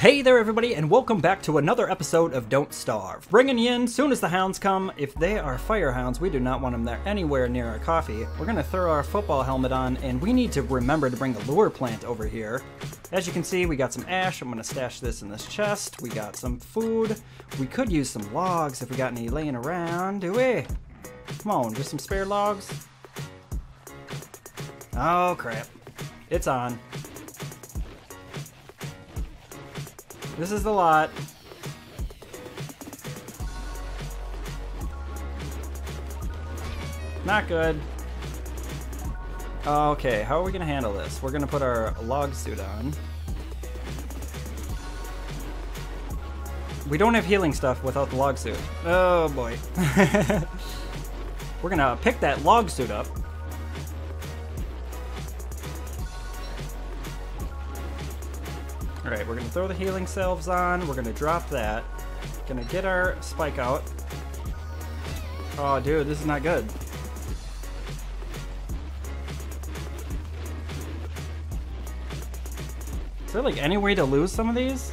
Hey there, everybody, and welcome back to another episode of Don't Starve. Bringing you in soon as the hounds come. If they are fire hounds, we do not want them there anywhere near our coffee. We're gonna throw our football helmet on, and we need to remember to bring the lure plant over here. As you can see, we got some ash. I'm gonna stash this in this chest. We got some food. We could use some logs if we got any laying around, do we? Come on, just some spare logs. Oh crap. It's on. This is the lot. Not good. Okay, how are we gonna handle this? We're gonna put our log suit on. We don't have healing stuff without the log suit. Oh boy. We're gonna pick that log suit up. Alright, we're gonna throw the healing salves on. We're gonna drop that. Gonna get our spike out. Oh, dude, this is not good. Is there like any way to lose some of these?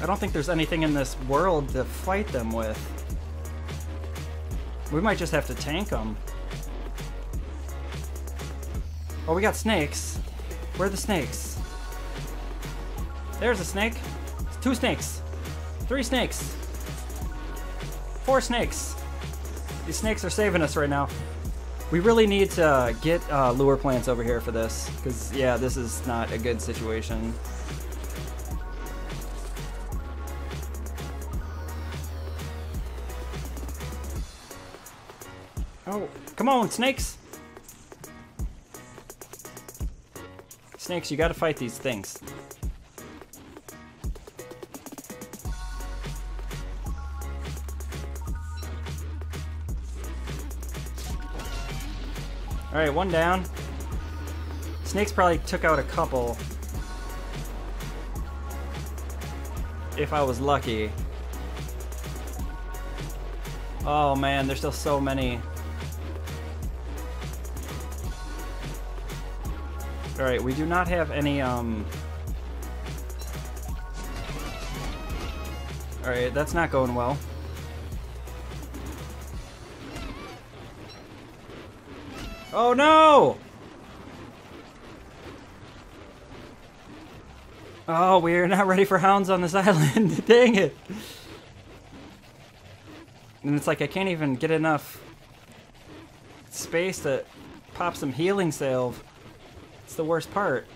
I don't think there's anything in this world to fight them with. We might just have to tank them. Oh, we got snakes. Where are the snakes? There's a snake. Two snakes. Three snakes. Four snakes. These snakes are saving us right now. We really need to get uh, lure plants over here for this. Because, yeah, this is not a good situation. Oh, come on, snakes! Snakes, you gotta fight these things. Alright, one down. Snakes probably took out a couple. If I was lucky. Oh man, there's still so many. Alright, we do not have any, um... Alright, that's not going well. Oh no! Oh, we're not ready for hounds on this island. Dang it. And it's like I can't even get enough space to pop some healing salve. It's the worst part.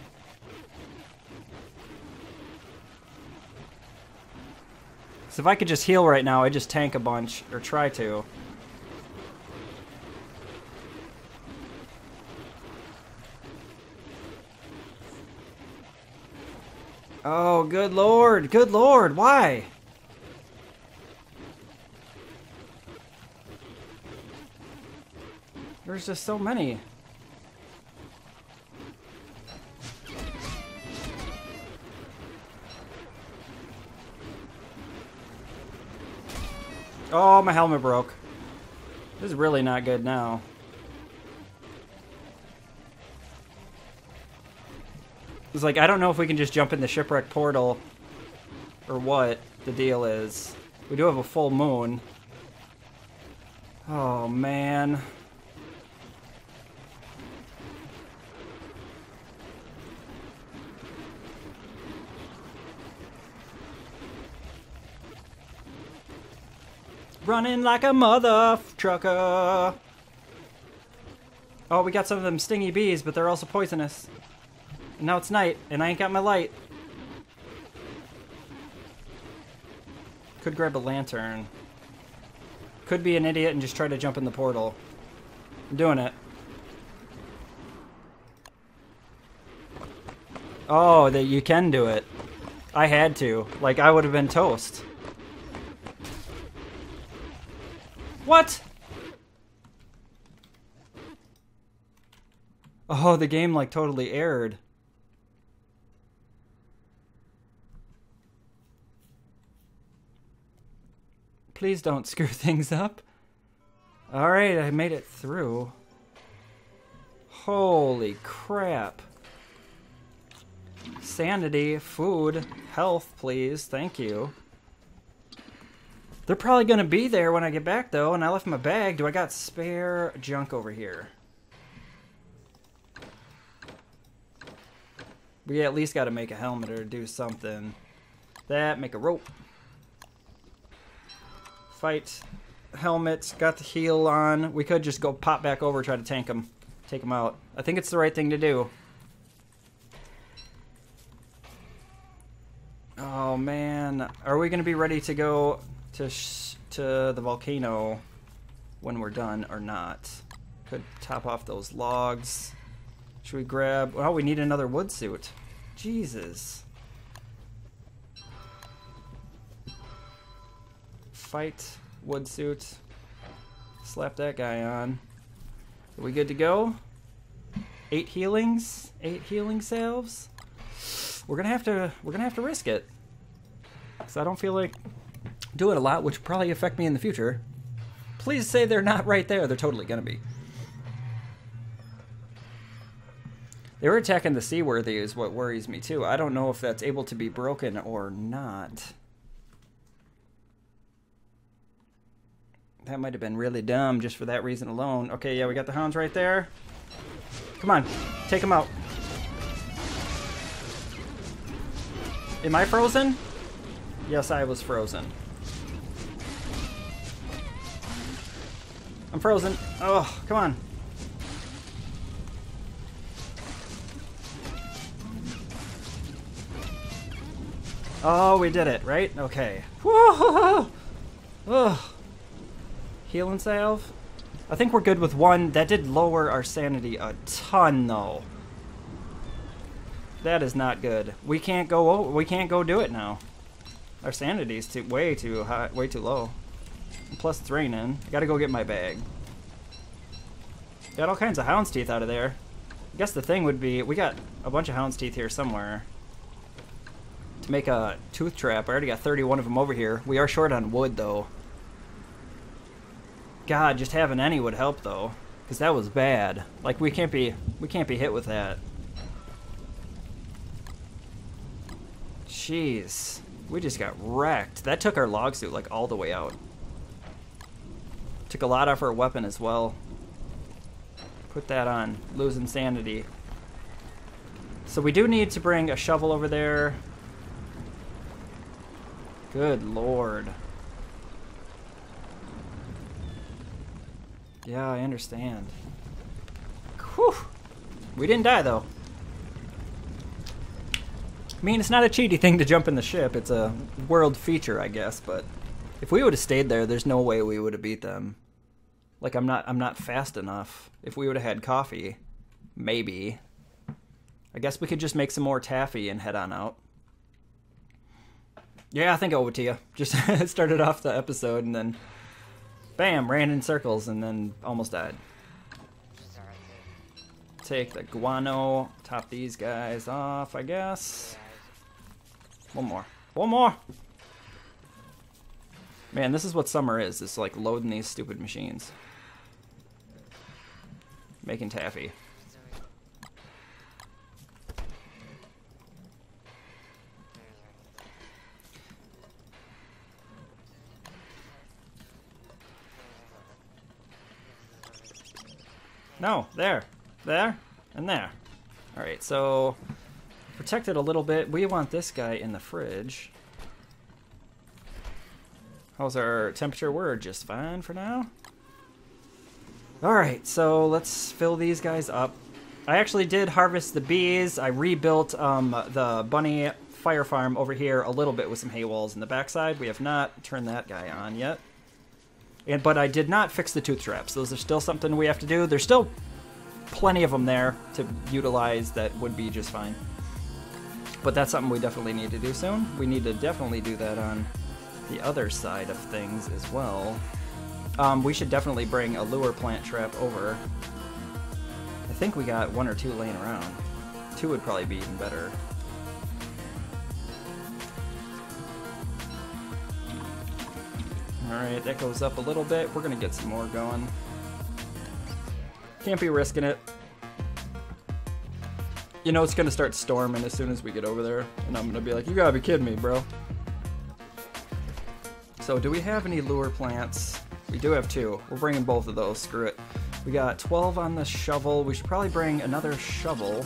So if I could just heal right now, I'd just tank a bunch, or try to. Oh, good lord, good lord, why? There's just so many. Oh, my helmet broke. This is really not good now. It's like, I don't know if we can just jump in the shipwreck portal or what the deal is. We do have a full moon. Oh, man. Running like a mother trucker. Oh, we got some of them stingy bees, but they're also poisonous. And now it's night, and I ain't got my light. Could grab a lantern. Could be an idiot and just try to jump in the portal. I'm doing it. Oh, that you can do it. I had to. Like, I would have been toast. What? Oh, the game like totally erred. Please don't screw things up. Alright, I made it through. Holy crap. sanity, food, health, please. Thank you. They're probably going to be there when I get back, though, and I left my bag. Do I got spare junk over here? We at least got to make a helmet or do something. That, make a rope. Fight. Helmets, got the heal on. We could just go pop back over, try to tank them. Take them out. I think it's the right thing to do. Oh man, are we gonna be ready to go to to the volcano when we're done or not? Could top off those logs. Should we grab? Oh, we need another wood suit. Jesus. Fight wood suit. Slap that guy on. Are we good to go? Eight healings, eight healing salves. We're gonna have to. We're gonna have to risk it. Cause I don't feel like do it a lot, which probably affect me in the future. Please say they're not right there. They're totally gonna be. They were attacking the Seaworthy is what worries me too. I don't know if that's able to be broken or not. That might have been really dumb just for that reason alone. Okay, yeah, we got the hounds right there. Come on, take them out. Am I frozen? Yes, I was frozen. I'm frozen. Oh, come on. Oh, we did it, right? Okay. Whoa! Oh. Healing salve. I think we're good with one. That did lower our sanity a ton, though. That is not good. We can't go. We can't go do it now. Our sanity is too way too high, way too low. Plus it's raining. I gotta go get my bag. Got all kinds of hound's teeth out of there. I guess the thing would be we got a bunch of hound's teeth here somewhere to make a tooth trap. I already got 31 of them over here. We are short on wood, though. God, just having any would help, though. Because that was bad. Like, we can't be... We can't be hit with that. Jeez. We just got wrecked. That took our log suit, like, all the way out. Took a lot off our weapon as well. Put that on. Lose insanity. So we do need to bring a shovel over there. Good lord. Yeah, I understand. Whew. We didn't die, though. I mean, it's not a cheaty thing to jump in the ship. It's a world feature, I guess, but if we would have stayed there, there's no way we would have beat them. Like, I'm not, I'm not fast enough. If we would have had coffee, maybe. I guess we could just make some more taffy and head on out. Yeah, I think I owe it to you. Just started off the episode and then, bam, ran in circles and then almost died. Take the guano, top these guys off, I guess. One more. One more! Man, this is what summer is. It's like loading these stupid machines. Making taffy. No, there. There, and there. Alright, so protected a little bit. We want this guy in the fridge. How's our temperature? We're just fine for now. Alright, so let's fill these guys up. I actually did harvest the bees. I rebuilt um, the bunny fire farm over here a little bit with some hay walls in the backside. We have not turned that guy on yet. And but I did not fix the tooth traps. Those are still something we have to do. There's still plenty of them there to utilize that would be just fine. But that's something we definitely need to do soon. We need to definitely do that on the other side of things as well. Um, we should definitely bring a lure plant trap over. I think we got one or two laying around. Two would probably be even better. Alright, that goes up a little bit. We're gonna get some more going. Can't be risking it. You know, it's gonna start storming as soon as we get over there, and I'm gonna be like, you gotta be kidding me, bro. So, do we have any lure plants? We do have two. We're bringing both of those, screw it. We got 12 on the shovel. We should probably bring another shovel.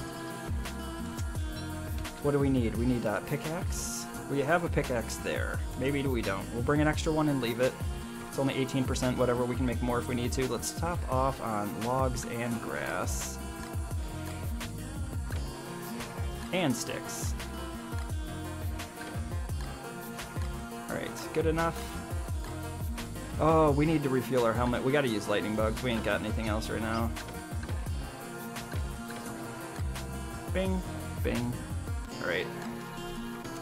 What do we need? We need a pickaxe. We have a pickaxe there. Maybe we don't. We'll bring an extra one and leave it. It's only 18%, whatever. We can make more if we need to. Let's top off on logs and grass. And sticks. Alright, good enough. Oh, we need to refuel our helmet. We gotta use lightning bugs. We ain't got anything else right now. Bing, bing. Alright.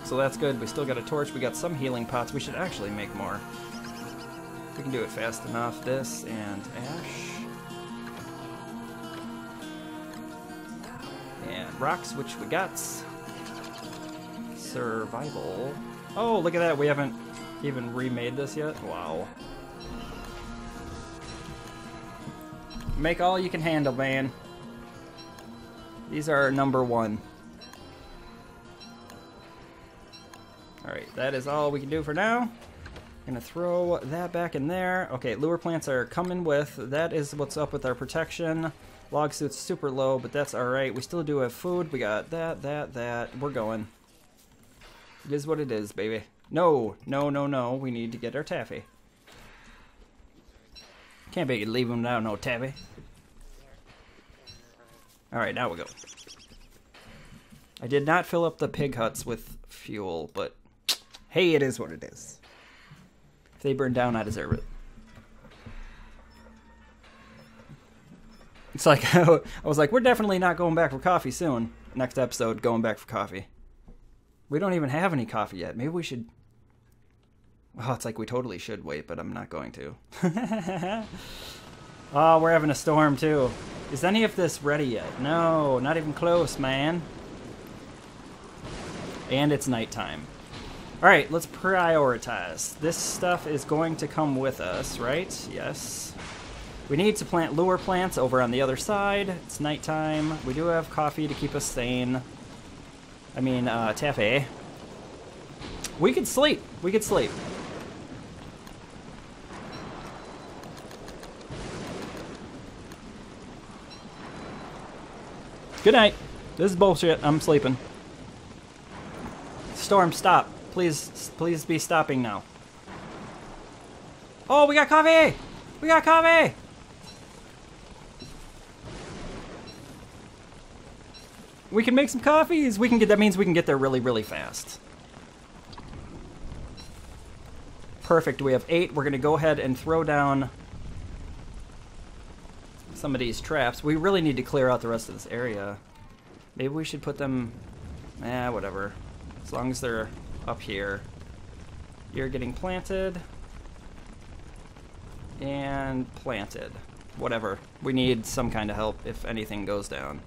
So that's good. We still got a torch. We got some healing pots. We should actually make more. We can do it fast enough. This and ash. And rocks, which we got. Survival. Oh, look at that. We haven't even remade this yet. Wow. Make all you can handle, man. These are number one. Alright, that is all we can do for now. Gonna throw that back in there. Okay, lure plants are coming with. That is what's up with our protection. Log suit's super low, but that's alright. We still do have food. We got that, that, that. We're going. It is what it is, baby. No, no, no, no. We need to get our taffy. Can't be leave him down no taffy. Alright, now we go. I did not fill up the pig huts with fuel, but hey, it is what it is. If they burn down, I deserve it. It's like, I was like, we're definitely not going back for coffee soon. Next episode, going back for coffee. We don't even have any coffee yet. Maybe we should. Oh, it's like we totally should wait, but I'm not going to. oh, we're having a storm too. Is any of this ready yet? No, not even close, man. And it's nighttime. Alright, let's prioritize. This stuff is going to come with us, right? Yes. We need to plant lure plants over on the other side. It's nighttime. We do have coffee to keep us sane. I mean, uh, taffy. We could sleep. We could sleep. Good night. This is bullshit. I'm sleeping. Storm, stop. Please, please be stopping now. Oh, we got coffee! We got coffee! We can make some coffees. We can get that means we can get there really, really fast. Perfect. We have eight. We're gonna go ahead and throw down some of these traps. We really need to clear out the rest of this area. Maybe we should put them... Eh, whatever. As long as they're up here. You're getting planted. And planted. Whatever. We need some kind of help if anything goes down.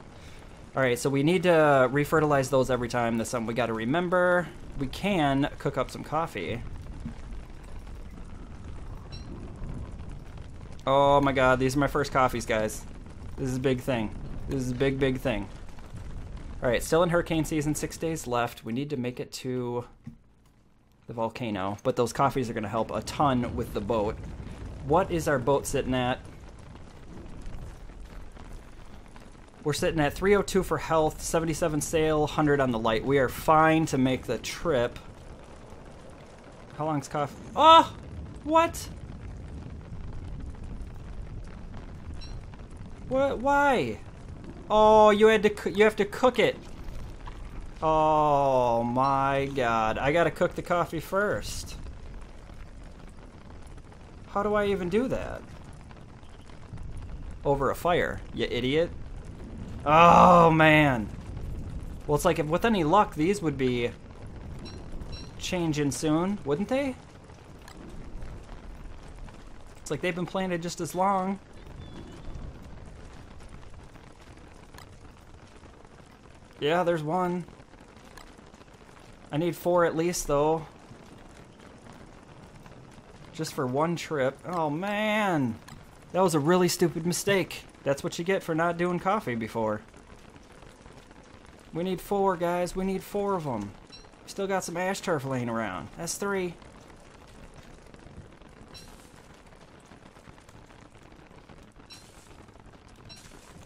Alright, so we need to refertilize those every time. That's something we gotta remember. We can cook up some coffee. Oh my god, these are my first coffees, guys. This is a big thing. This is a big, big thing. Alright, still in hurricane season, six days left. We need to make it to the volcano, but those coffees are going to help a ton with the boat. What is our boat sitting at? We're sitting at 302 for health, 77 sail, 100 on the light. We are fine to make the trip. How long's coffee? Oh! What? What? Why? Oh, you had to you have to cook it. Oh my god. I gotta cook the coffee first. How do I even do that? Over a fire, you idiot. Oh man. Well, it's like if with any luck, these would be changing soon, wouldn't they? It's like they've been planted just as long. Yeah, there's one. I need four at least, though. Just for one trip. Oh, man. That was a really stupid mistake. That's what you get for not doing coffee before. We need four, guys. We need four of them. Still got some ash turf laying around. That's three.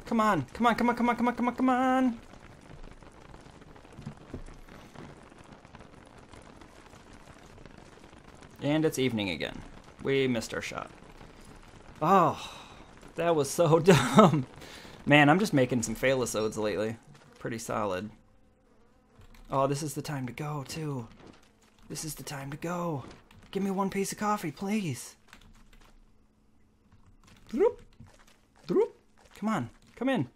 Come on. Come on, come on, come on, come on, come on, come on. And it's evening again. We missed our shot. Oh, that was so dumb. Man, I'm just making some fail-episodes lately. Pretty solid. Oh, this is the time to go, too. This is the time to go. Give me one piece of coffee, please. Droop. Droop. Come on. Come in.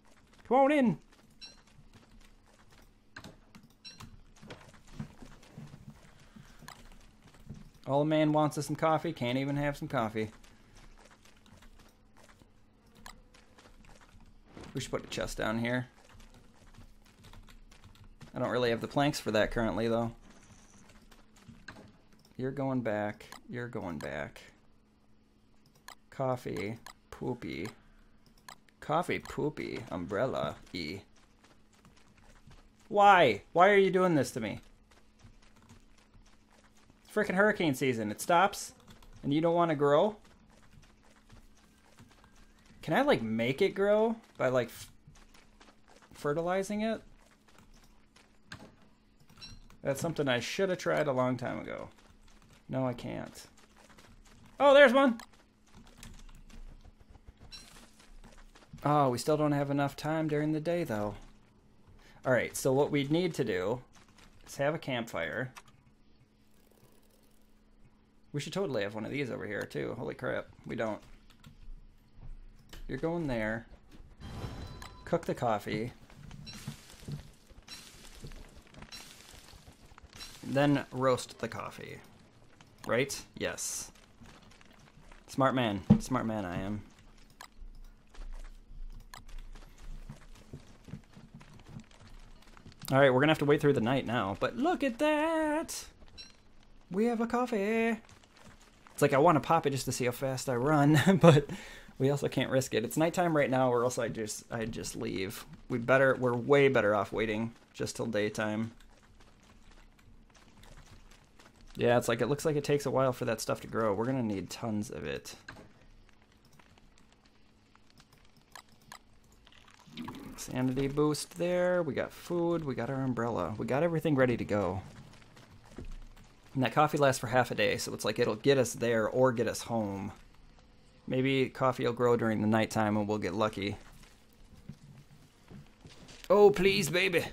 Come on in. All a man wants is some coffee. Can't even have some coffee. We should put a chest down here. I don't really have the planks for that currently, though. You're going back. You're going back. Coffee. Poopy. Coffee. Poopy. Umbrella. E. Why? Why are you doing this to me? Freaking hurricane season. It stops, and you don't want to grow? Can I, like, make it grow by, like, fertilizing it? That's something I should have tried a long time ago. No, I can't. Oh, there's one! Oh, we still don't have enough time during the day, though. Alright, so what we'd need to do is have a campfire. We should totally have one of these over here, too. Holy crap, we don't. You're going there. Cook the coffee. Then roast the coffee. Right? Yes. Smart man. Smart man I am. Alright, we're gonna have to wait through the night now. But look at that! We have a coffee! It's like I want to pop it just to see how fast I run, but we also can't risk it. It's nighttime right now, or else I just I just leave. We better we're way better off waiting just till daytime. Yeah, it's like it looks like it takes a while for that stuff to grow. We're gonna need tons of it. Sanity boost there. We got food. We got our umbrella. We got everything ready to go. And that coffee lasts for half a day, so it's like it'll get us there or get us home. Maybe coffee will grow during the nighttime and we'll get lucky. Oh, please, baby.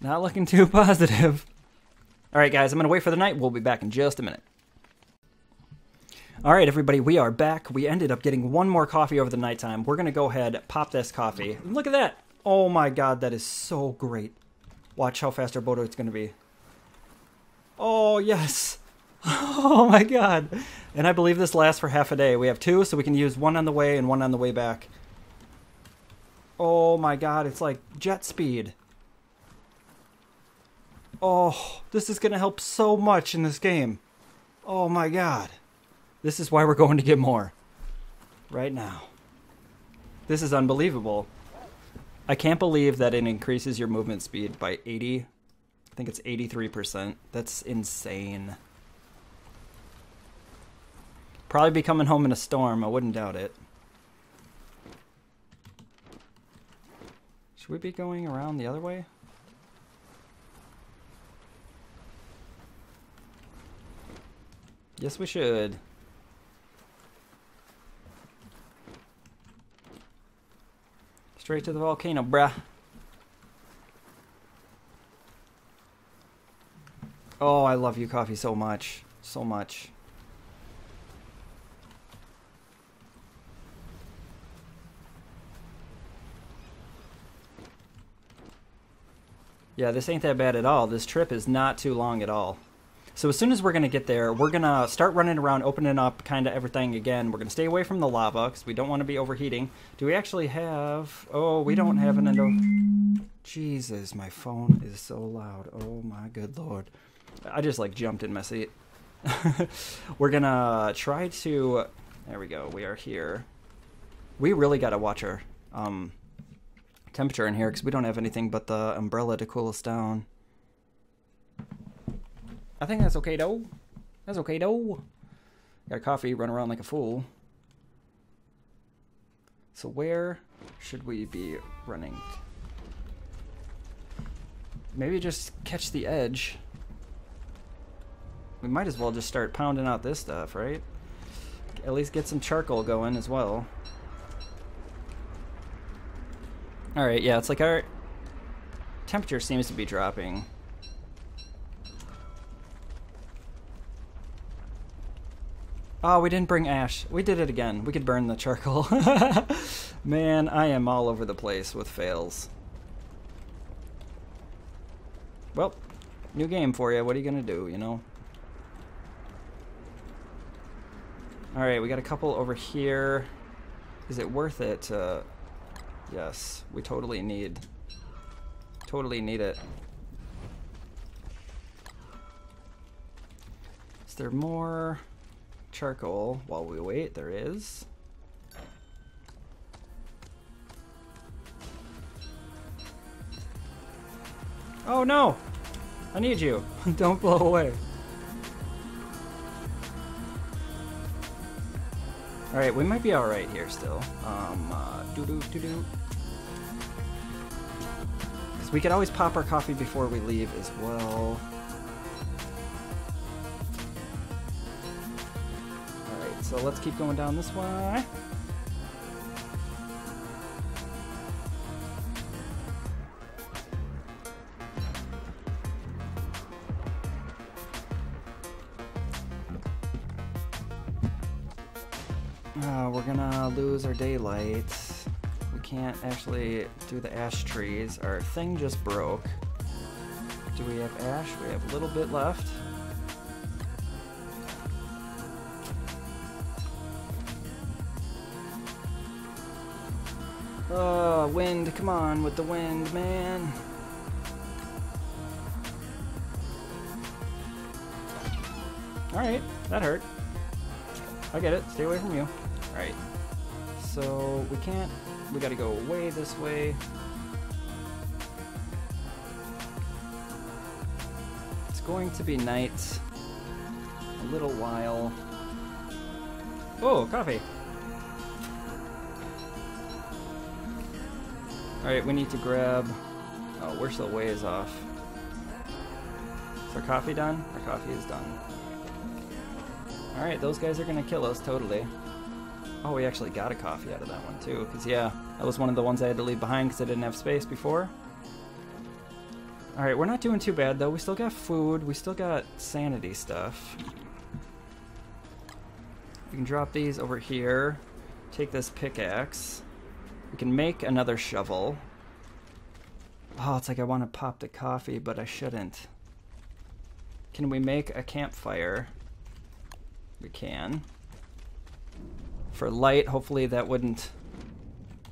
Not looking too positive. All right, guys, I'm going to wait for the night. We'll be back in just a minute. All right, everybody, we are back. We ended up getting one more coffee over the nighttime. We're going to go ahead, pop this coffee. Look at that. Oh my god, that is so great. Watch how fast our boat is going to be. Oh, yes. Oh my god. And I believe this lasts for half a day. We have two, so we can use one on the way and one on the way back. Oh my god, it's like jet speed. Oh, this is going to help so much in this game. Oh my god. This is why we're going to get more. Right now. This is unbelievable. I can't believe that it increases your movement speed by 80 I think it's 83%. That's insane. Probably be coming home in a storm. I wouldn't doubt it. Should we be going around the other way? Yes, we should. Straight to the volcano, bruh. Oh, I love you coffee so much. So much. Yeah, this ain't that bad at all. This trip is not too long at all. So as soon as we're going to get there, we're going to start running around, opening up kind of everything again. We're going to stay away from the lava because we don't want to be overheating. Do we actually have... Oh, we don't have an endo... Jesus, my phone is so loud. Oh my good lord. I just like jumped in my seat. We're gonna try to. There we go. We are here. We really got to watch our um, temperature in here because we don't have anything but the umbrella to cool us down. I think that's okay though. That's okay though. Got a coffee, run around like a fool. So where should we be running? Maybe just catch the edge. We might as well just start pounding out this stuff, right? At least get some charcoal going as well. Alright, yeah, it's like our temperature seems to be dropping. Oh, we didn't bring ash. We did it again. We could burn the charcoal. Man, I am all over the place with fails. Well, new game for you. What are you going to do, you know? Alright, we got a couple over here. Is it worth it Yes, we totally need... Totally need it. Is there more charcoal while we wait? There is. Oh no! I need you. Don't blow away. Alright, we might be alright here still. Um, uh, doo doo doo doo. Because we could always pop our coffee before we leave as well. So let's keep going down this way. Uh, we're gonna lose our daylight. We can't actually do the ash trees. Our thing just broke. Do we have ash? We have a little bit left. Wind, come on with the wind, man. Alright, that hurt. I get it, stay away from you. Alright. So we can't we gotta go way this way. It's going to be night. A little while. Oh, coffee. Alright, we need to grab Oh, we're still ways off. Is our coffee done? Our coffee is done. Alright, those guys are gonna kill us, totally. Oh, we actually got a coffee out of that one too, because yeah, that was one of the ones I had to leave behind because I didn't have space before. Alright, we're not doing too bad though. We still got food, we still got sanity stuff. We can drop these over here, take this pickaxe. We can make another shovel. Oh, it's like I want to pop the coffee, but I shouldn't. Can we make a campfire? We can for light. Hopefully that wouldn't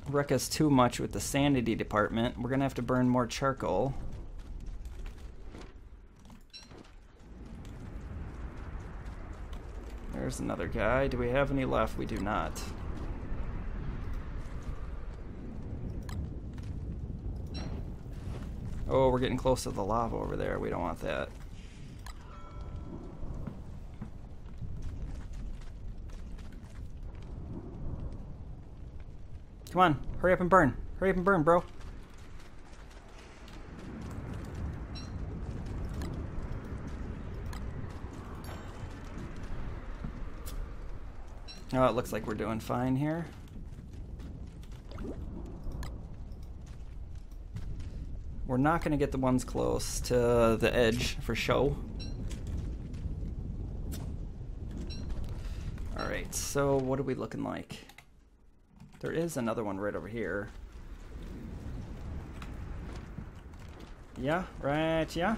wreck us too much with the sanity department. We're gonna have to burn more charcoal. There's another guy. Do we have any left? We do not. Oh, we're getting close to the lava over there. We don't want that. Come on, hurry up and burn. Hurry up and burn, bro. Oh, it looks like we're doing fine here. We're not going to get the ones close to the edge for show. Alright, so what are we looking like? There is another one right over here. Yeah, right, yeah.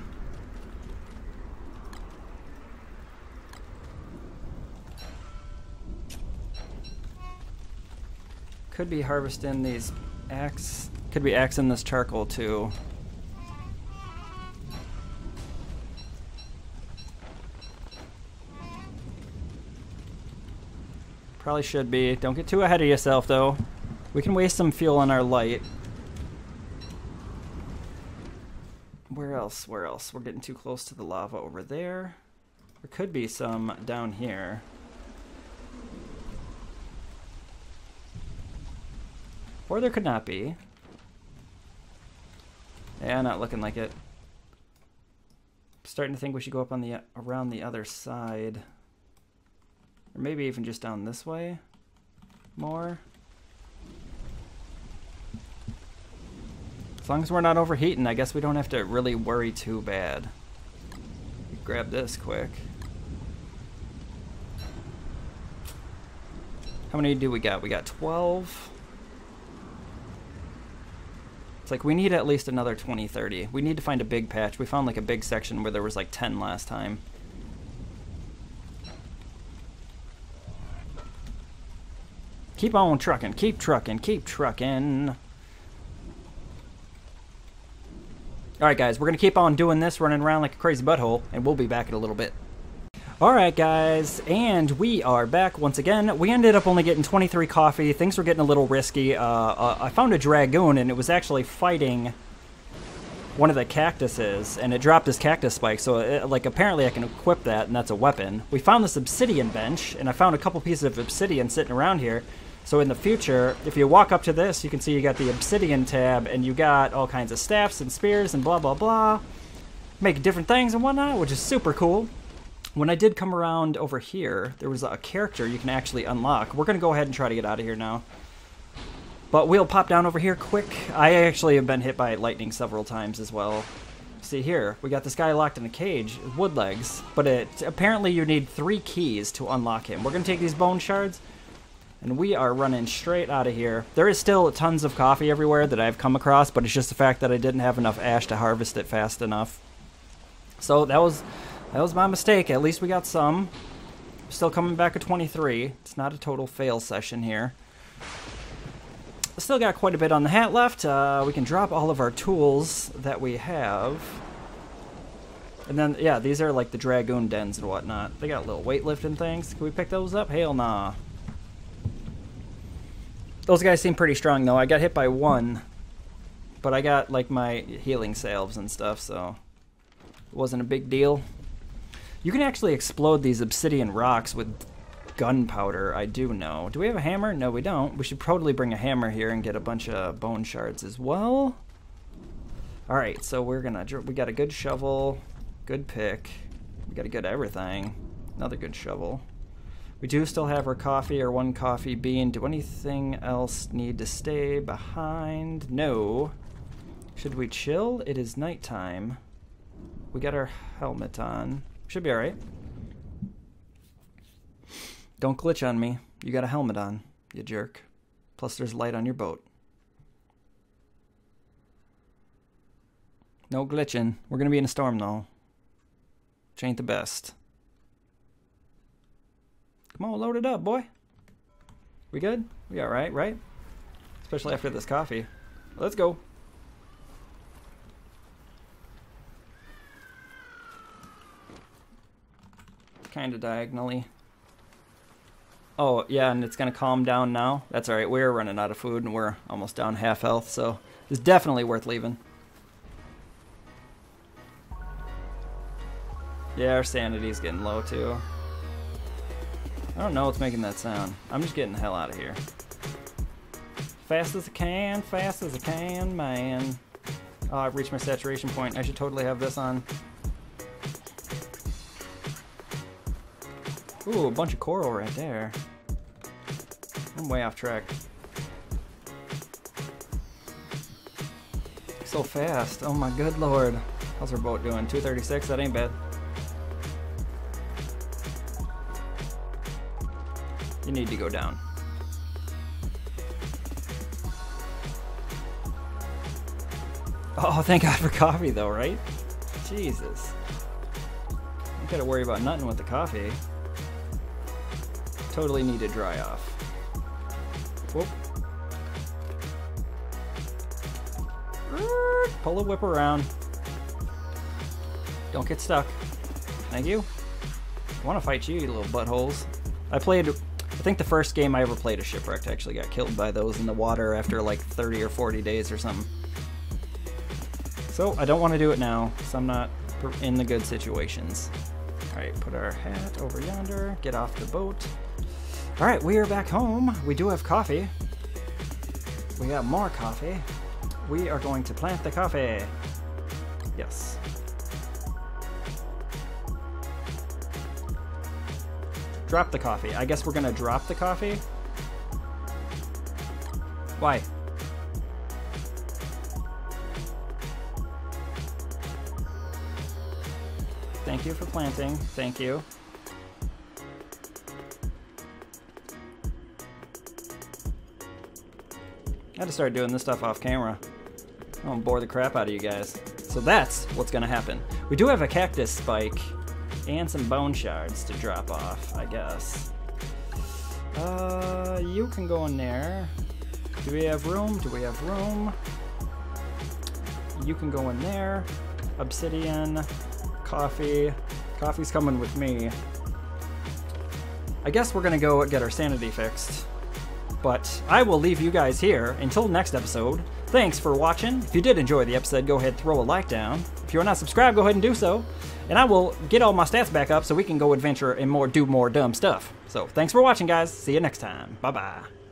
Could be harvesting these axe, could be axing this charcoal too. Probably should be. Don't get too ahead of yourself, though. We can waste some fuel on our light. Where else? Where else? We're getting too close to the lava over there. There could be some down here. Or there could not be. Yeah, not looking like it. Starting to think we should go up on the around the other side. Or maybe even just down this way more. As long as we're not overheating, I guess we don't have to really worry too bad. Grab this quick. How many do we got? We got 12. It's like we need at least another 20, 30. We need to find a big patch. We found like a big section where there was like 10 last time. Keep on trucking, keep trucking, keep trucking. Alright guys, we're going to keep on doing this, running around like a crazy butthole, and we'll be back in a little bit. Alright guys, and we are back once again. We ended up only getting 23 coffee, things were getting a little risky. Uh, uh, I found a Dragoon, and it was actually fighting one of the cactuses, and it dropped his cactus spike, so it, like apparently I can equip that, and that's a weapon. We found this obsidian bench, and I found a couple pieces of obsidian sitting around here, so in the future, if you walk up to this, you can see you got the Obsidian tab, and you got all kinds of staffs and spears and blah blah blah. Make different things and whatnot, which is super cool. When I did come around over here, there was a character you can actually unlock. We're going to go ahead and try to get out of here now. But we'll pop down over here quick. I actually have been hit by lightning several times as well. See here, we got this guy locked in a cage, Woodlegs, but it apparently you need three keys to unlock him. We're going to take these bone shards, and we are running straight out of here. There is still tons of coffee everywhere that I've come across, but it's just the fact that I didn't have enough ash to harvest it fast enough. So that was that was my mistake. At least we got some. Still coming back at 23. It's not a total fail session here. Still got quite a bit on the hat left. Uh, we can drop all of our tools that we have. And then, yeah, these are like the Dragoon dens and whatnot. They got little weightlifting things. Can we pick those up? Hell nah. Those guys seem pretty strong, though. I got hit by one, but I got, like, my healing salves and stuff, so it wasn't a big deal. You can actually explode these obsidian rocks with gunpowder, I do know. Do we have a hammer? No, we don't. We should probably bring a hammer here and get a bunch of bone shards as well. Alright, so we're gonna... We got a good shovel, good pick. We got a good everything. Another good shovel. We do still have our coffee, our one coffee bean. Do anything else need to stay behind? No. Should we chill? It is nighttime. We got our helmet on. Should be alright. Don't glitch on me. You got a helmet on, you jerk. Plus there's light on your boat. No glitching. We're gonna be in a storm though. Which ain't the best. Come on, load it up, boy. We good? We alright, right? Especially after this coffee. Let's go. Kind of diagonally. Oh, yeah, and it's going to calm down now. That's alright. We're running out of food, and we're almost down half health, so it's definitely worth leaving. Yeah, our sanity's getting low, too. I don't know what's making that sound. I'm just getting the hell out of here. Fast as I can, fast as I can, man. Oh, I've reached my saturation point. I should totally have this on. Ooh, a bunch of coral right there. I'm way off track. So fast. Oh my good lord. How's our boat doing? 236? That ain't bad. Need to go down. Oh, thank God for coffee, though, right? Jesus. Gotta worry about nothing with the coffee. Totally need to dry off. Whoop. Pull the whip around. Don't get stuck. Thank you. I want to fight you, you little buttholes. I played think the first game I ever played a shipwrecked actually got killed by those in the water after like 30 or 40 days or something. So I don't want to do it now, so I'm not in the good situations. Alright, put our hat over yonder, get off the boat. Alright, we are back home. We do have coffee. We got more coffee. We are going to plant the coffee. Yes. Drop the coffee. I guess we're gonna drop the coffee? Why? Thank you for planting. Thank you. I had to start doing this stuff off camera. I don't bore the crap out of you guys. So that's what's gonna happen. We do have a cactus spike and some bone shards to drop off, I guess. Uh, you can go in there. Do we have room? Do we have room? You can go in there. Obsidian, coffee. Coffee's coming with me. I guess we're gonna go get our sanity fixed. But I will leave you guys here until next episode. Thanks for watching. If you did enjoy the episode, go ahead throw a like down. If you're not subscribed, go ahead and do so. And I will get all my stats back up so we can go adventure and more do more dumb stuff. So thanks for watching, guys. See you next time. Bye bye.